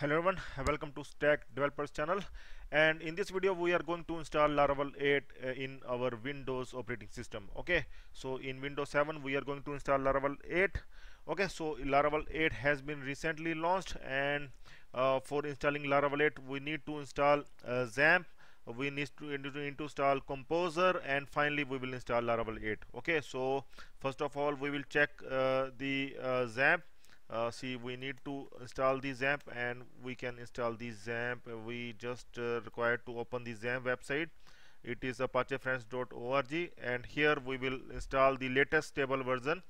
hello everyone welcome to stack developers channel. And in this video we are going to install laravel 8 uh, in our windows operating system okay? So in windows 7 we are going to install laravel 8 okay? So laravel 8 has been recently launched and uh, for installing laravel 8 we need to install uh, we need to, need to install composer and finally we will install laravel 8 okay? So first of all we will check uh, the uh, xampp uh, see we need to install the XAMPP and we can install the XAMPP. We just uh, require to open the XAMPP website. It is apachefriends.org and here we will install the latest stable version.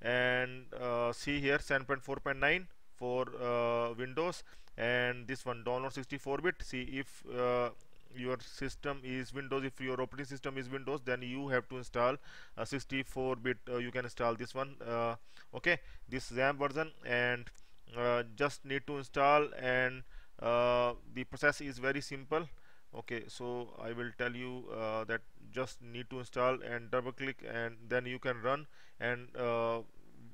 And uh, see here 7.4.9 for uh, Windows and this one download 64 bit. See if uh, your system is Windows. If your operating system is Windows then you have to install a 64 bit uh, you can install this one uh, okay? This XAMPP version and uh, just need to install and uh, the process is very simple okay? So I will tell you uh, that just need to install and double click and then you can run and uh,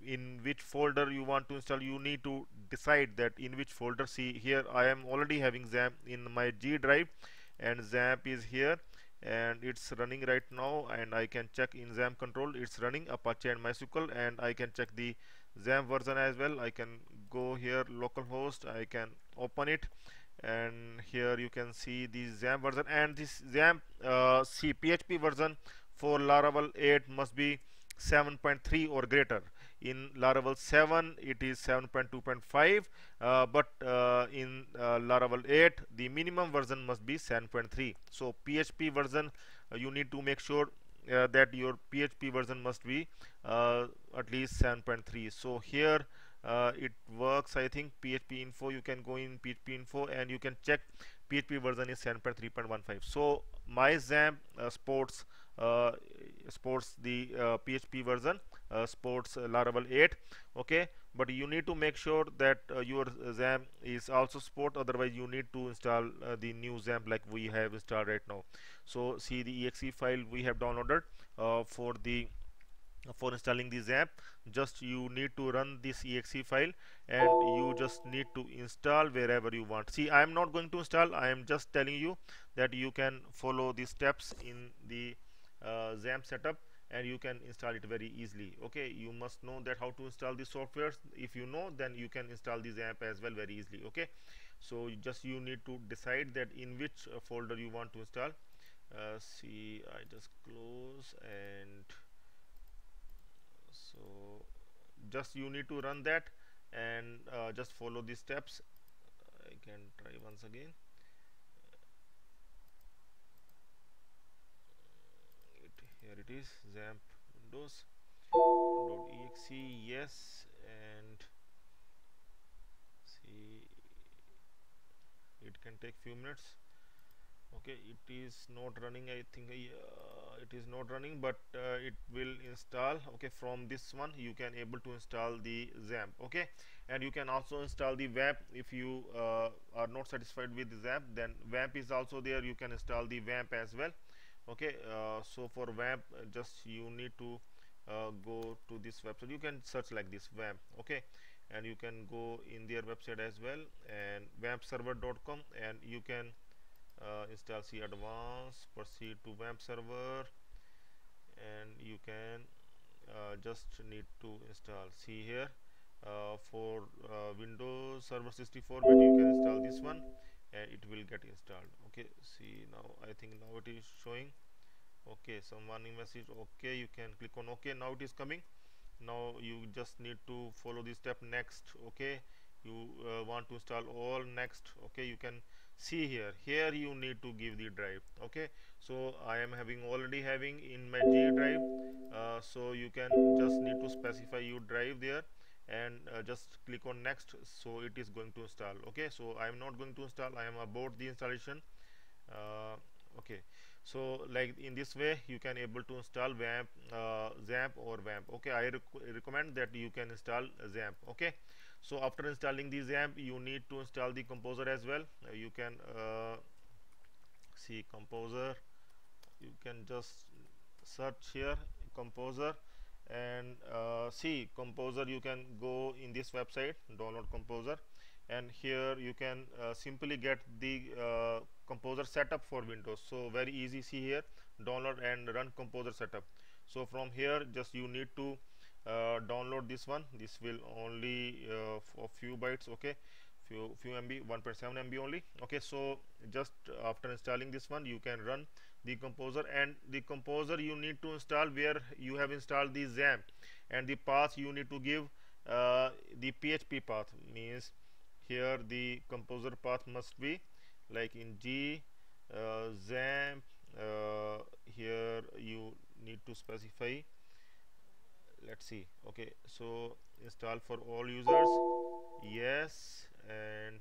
in which folder you want to install you need to decide that in which folder. See here I am already having XAMPP in my G drive and XAMPP is here and it's running right now and I can check in XAMPP control. It's running Apache and MySQL and I can check the XAMPP version as well. I can go here localhost I can open it and here you can see the XAMPP version and this XAMPP uh, C PHP version for Laravel 8 must be 7.3 or greater in Laravel 7 it is 7.2.5 uh, but uh, in uh, Laravel 8 the minimum version must be 7.3 so PHP version uh, you need to make sure uh, that your PHP version must be uh, at least 7.3 so here it works I think PHP info you can go in PHP info and you can check PHP version is 7.3.15 so my XAMPP sports sports the PHP version uh, sports uh, laravel 8 okay? But you need to make sure that uh, your XAMPP is also support otherwise you need to install the new XAMPP like we have installed right now. So see the exe file we have downloaded for the for installing the XAMPP. Just you need to run this exe file and you just need to install wherever you want. See I am not going to install I am just telling you that you can follow the steps in the uh, XAMPP setup and you can install it very easily. Okay you must know that how to install the software. If you know then you can install this app as well very easily okay? So you just you need to decide that in which uh, folder you want to install. Uh, see I just close and so just you need to run that and uh, just follow these steps. I can try once again here it is XAMPP windows .exe yes and see it can take few minutes. Okay it is not running I think uh, it is not running but uh, it will install okay from this one you can able to install the XAMPP okay? And you can also install the WAMP if you uh, are not satisfied with XAMPP then WAMP is also there you can install the WAMP as well okay uh, so for WAMP uh, just you need to uh, go to this website. You can search like this WAMP okay? And you can go in their website as well and wampserver.com and you can uh, install C advance proceed to WAMP server and you can uh, just need to install. See here uh, for Windows Server 64 but you can install this one and it will get installed okay see now I think now it is showing. Okay some warning message okay you can click on okay now it is coming. Now you just need to follow this step next okay. You uh, want to install all next okay you can see here. Here you need to give the drive okay. So I am having already having in my G drive uh, so you can just need to specify your drive there and uh, just click on next so it is going to install okay. So I am not going to install I am about the installation okay. So like in this way you can able to install WAMP uh, XAMPP or WAMP. Okay I rec recommend that you can install XAMPP. Okay. So after installing the XAMPP you need to install the composer as well. Uh, you can uh, see composer. You can just search here composer. And uh, see composer you can go in this website download composer. And here you can uh, simply get the uh, composer setup for windows. So very easy see here download and run composer setup. So from here just you need to uh, download this one. This will only uh, a few bytes okay? Few few MB 1.7 MB only okay? So just after installing this one you can run the composer and the composer you need to install where you have installed the XAMPP and the path you need to give uh, the PHP path. Means here the composer path must be like in G uh, XAMPP uh, here you need to specify. Let's see. Okay so install for all users. Yes and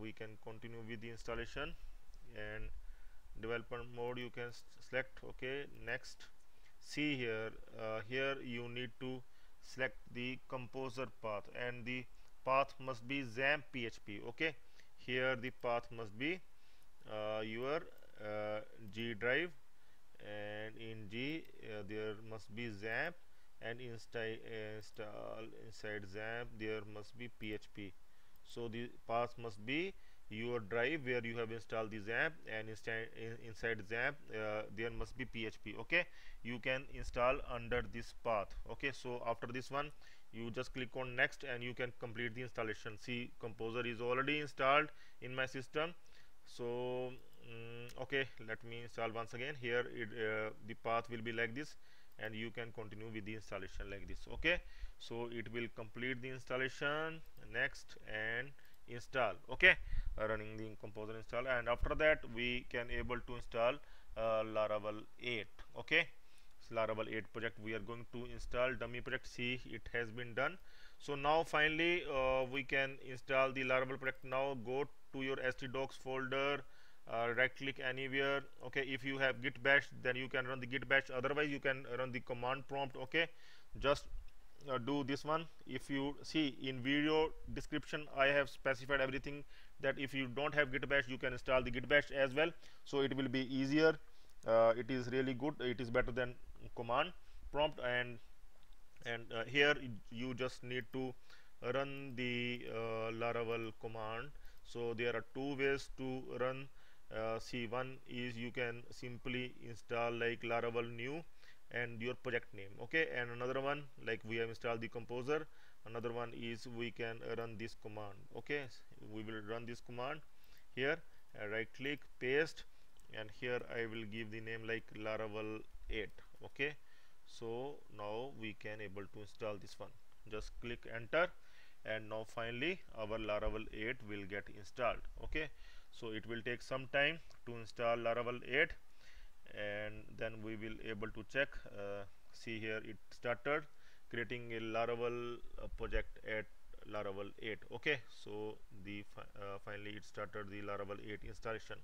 we can continue with the installation. And developer mode you can select. Okay next. See here uh, here you need to select the composer path. And the path must be XAMPP PHP okay here the path must be uh, your uh, G drive and in G uh, there must be XAMPP and insta install inside XAMPP there must be PHP so the path must be your drive where you have installed the XAMPP and in, inside XAMPP uh, there must be PHP okay? You can install under this path okay? So after this one you just click on next and you can complete the installation. See composer is already installed in my system. So um, okay let me install once again. Here it, uh, the path will be like this and you can continue with the installation like this okay? So it will complete the installation next and install okay? Uh, running the composer install. And after that we can able to install uh, laravel 8 okay laravel 8 project we are going to install. Dummy project see it has been done. So now finally uh, we can install the laravel project. Now go to your htdocs folder uh, right click anywhere. Okay if you have git bash then you can run the git bash. Otherwise you can run the command prompt. Okay just uh, do this one. If you see in video description I have specified everything that if you don't have git bash you can install the git bash as well. So it will be easier. Uh, it is really good. It is better than command prompt and and uh, here you just need to run the uh, laravel command. So there are two ways to run uh, see one is you can simply install like laravel new and your project name okay? And another one like we have installed the composer another one is we can run this command okay? We will run this command here. Uh, right click paste and here I will give the name like laravel 8 okay? So now we can able to install this one. Just click enter and now finally our laravel 8 will get installed okay? So it will take some time to install laravel 8 and then we will able to check uh, see here it started creating a laravel uh, project at laravel 8 okay? So the fi uh, finally it started the laravel 8 installation.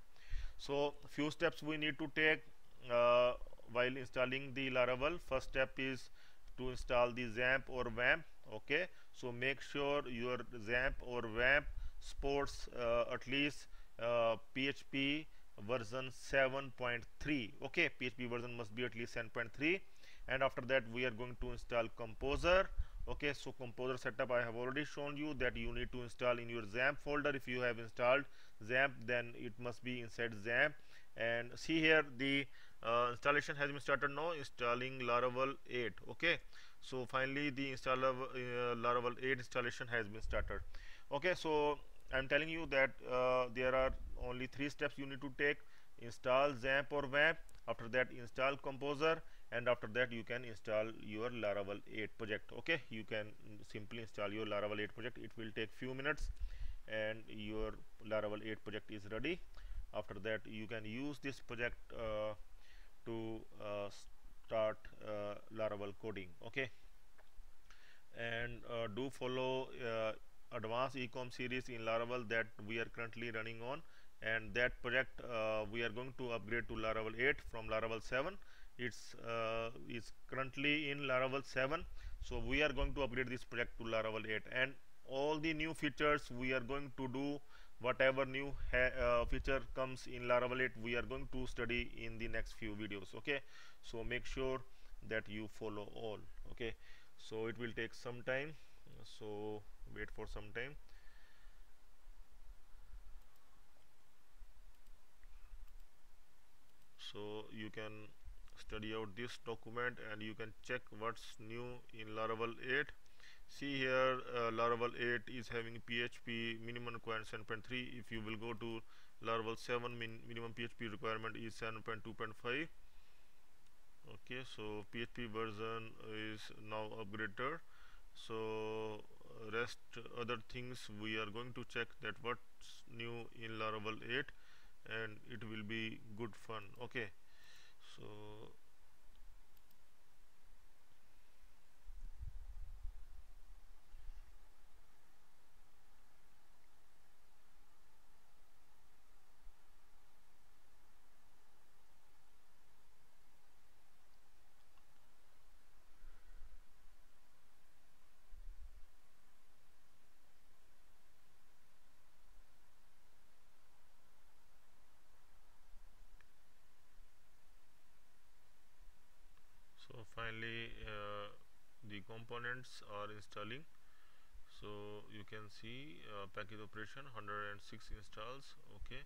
So few steps we need to take uh, while installing the laravel first step is to install the XAMPP or WAMP okay? So make sure your XAMPP or WAMP supports uh, at least PHP version 7.3 okay? Php version must be at least 7.3 and after that we are going to install composer okay? So composer setup i have already shown you that you need to install in your XAMPP folder. If you have installed XAMPP then it must be inside XAMPP. And see here the uh, installation has been started now. Installing laravel 8 okay? So finally the installer uh, laravel 8 installation has been started. Okay so i'm telling you that uh, there are only three steps you need to take. Install XAMPP or WAMP after that install composer and after that you can install your laravel 8 project okay? You can simply install your laravel 8 project. It will take few minutes and your laravel 8 project is ready. After that you can use this project uh, to uh, start uh, laravel coding okay? And uh, do follow uh, advanced ecom series in laravel that we are currently running on. And that project uh, we are going to upgrade to Laravel 8 from Laravel 7 it's uh, is currently in Laravel 7 so we are going to upgrade this project to Laravel 8 and all the new features we are going to do whatever new uh, feature comes in laravel 8 we are going to study in the next few videos okay? So make sure that you follow all okay? So it will take some time. So wait for some time. So you can study out this document and you can check what's new in laravel 8 see here uh, laravel 8 is having php minimum requirement 7.3 if you will go to laravel 7 min minimum php requirement is 7.2.5 okay so php version is now upgraded. So rest other things we are going to check that what's new in laravel 8 and it will be good fun. Okay so finally uh, the components are installing. So you can see uh, package operation 106 installs okay.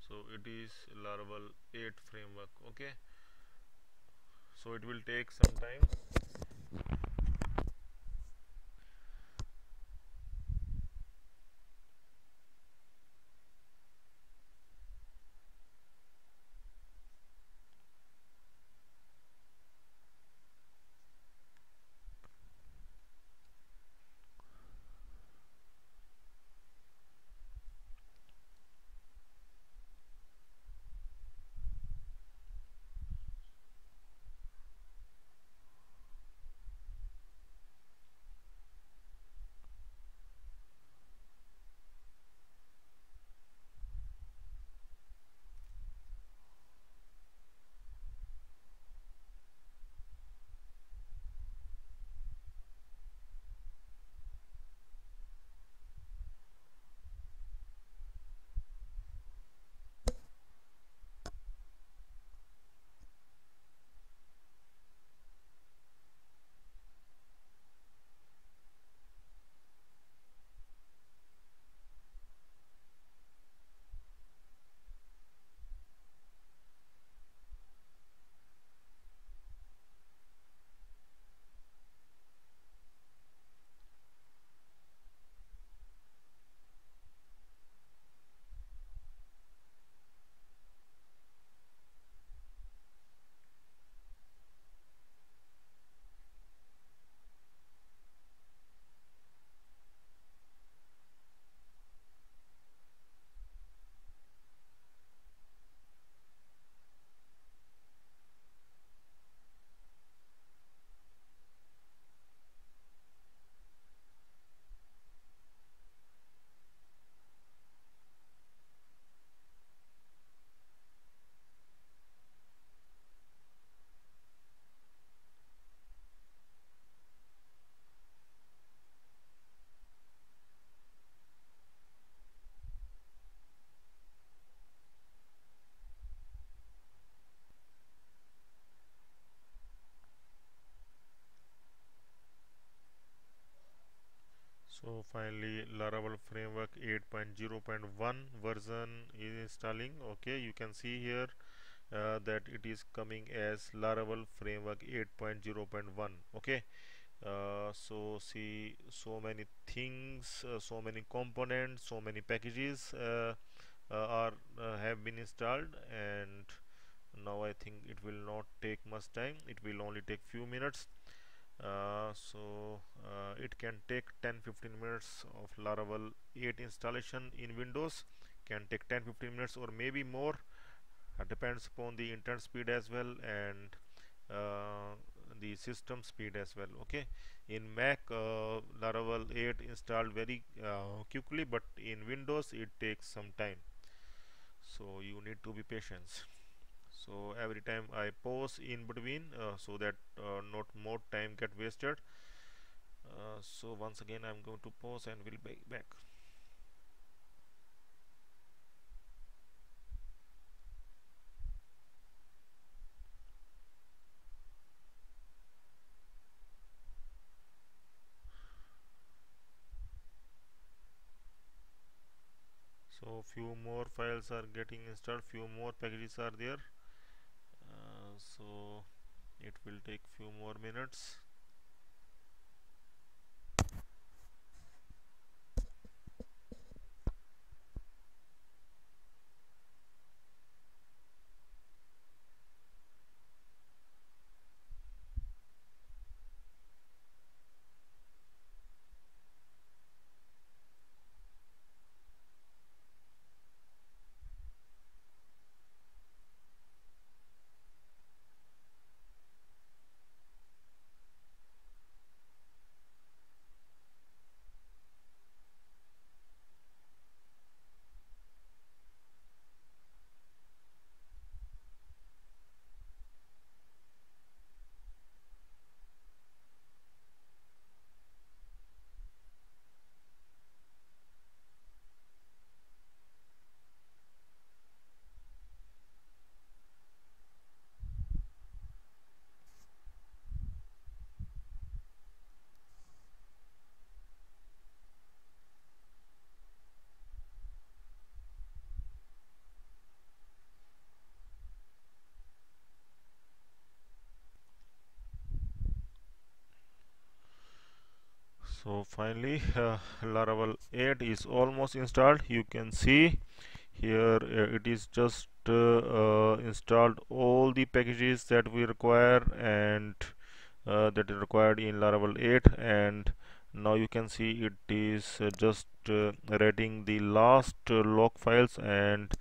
So it is laravel 8 framework okay. So it will take some time so finally laravel framework 8.0.1 version is installing. Okay you can see here uh, that it is coming as laravel framework 8.0.1 okay uh, so see so many things uh, so many components so many packages uh, uh, are uh, have been installed. And now I think it will not take much time. It will only take few minutes uh, so uh, it can take 10-15 minutes of Laravel 8 installation in Windows. Can take 10-15 minutes or maybe more. Uh, depends upon the internet speed as well and uh, the system speed as well okay? In Mac uh, Laravel 8 installed very quickly but in Windows it takes some time. So you need to be patient so every time I pause in between uh, so that uh, not more time get wasted. Uh, so once again I'm going to pause and we'll be back. So few more files are getting installed few more packages are there so it will take few more minutes so finally uh, laravel 8 is almost installed. You can see here uh, it is just uh, uh, installed all the packages that we require and uh, that is required in laravel 8 and now you can see it is uh, just reading the last log files and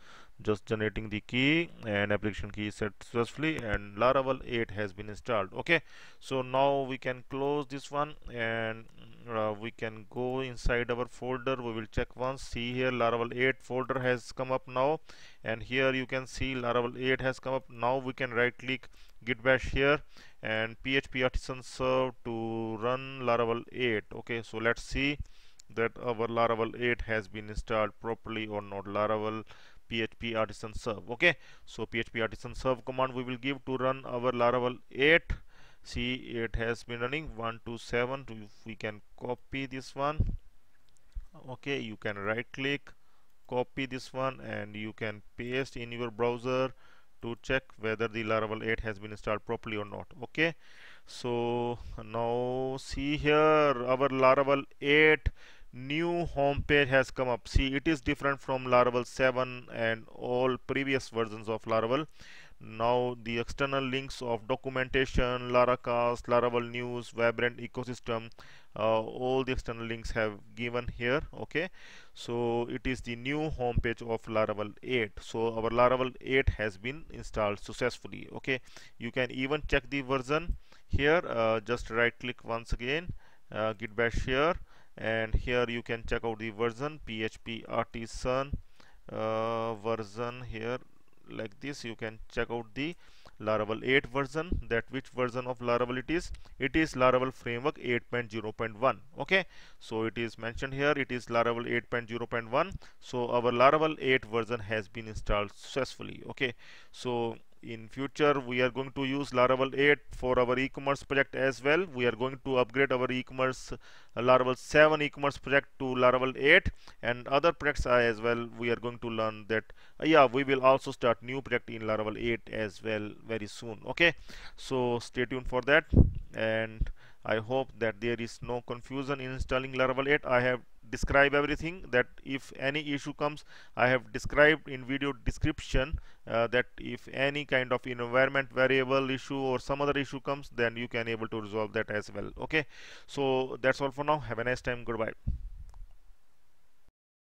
just generating the key and application key set successfully and laravel 8 has been installed okay? So now we can close this one and uh, we can go inside our folder. We will check once. See here laravel 8 folder has come up now and here you can see laravel 8 has come up. Now we can right click git bash here and php artisan serve to run laravel 8 okay? So let's see that our laravel 8 has been installed properly or not. Laravel php artisan serve okay? So php artisan serve command we will give to run our laravel 8 see it has been running. 127 to we can copy this one. Okay you can right click copy this one and you can paste in your browser to check whether the laravel 8 has been installed properly or not okay? So now see here our laravel 8 new home page has come up. See it is different from laravel 7 and all previous versions of laravel. Now the external links of documentation laracast laravel news vibrant ecosystem uh, all the external links have given here okay? So it is the new home page of laravel 8 so our laravel 8 has been installed successfully okay? You can even check the version here. Uh, just right click once again. Uh, git bash here and here you can check out the version php artisan uh, version here like this. You can check out the laravel 8 version. That which version of laravel it is? It is laravel framework 8.0.1 okay? So it is mentioned here it is laravel 8.0.1 so our laravel 8 version has been installed successfully. Okay? So in future we are going to use laravel 8 for our e-commerce project as well. We are going to upgrade our e-commerce uh, laravel 7 e-commerce project to laravel 8 and other projects as well. We are going to learn that uh, yeah we will also start new project in laravel 8 as well very soon. Okay? So stay tuned for that. And I hope that there is no confusion in installing Laravel 8 I have described everything that if any issue comes I have described in video description uh, that if any kind of environment variable issue or some other issue comes then you can able to resolve that as well. Okay? So that's all for now. Have a nice time. Goodbye